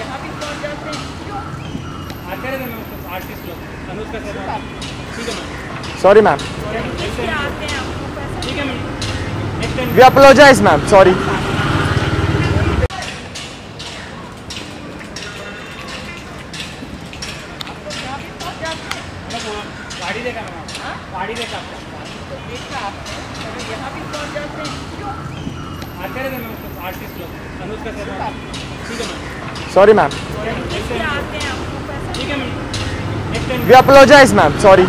यहाँ भी पहुँच जाते हैं आते रहते मैम आर्टिस्ट लोग। अनुष्का शर्मा ठीक है मैम। सॉरी मैम कैसे आते हैं आपको पैसा। ठीक है ma'am. We apologize ma'am sorry आपको यहाँ भी पहुँच जाते मैम गाड़ी देखा मैम? गाड़ी देखा आपका। देखा आपने। चलो यहाँ भी पहुँच जाते हैं आते रहते मैम आर्टिस्ट लोग। अनुष्का शर्मा ठीक है ma'am. Sorry ma'am we apologize ma'am sorry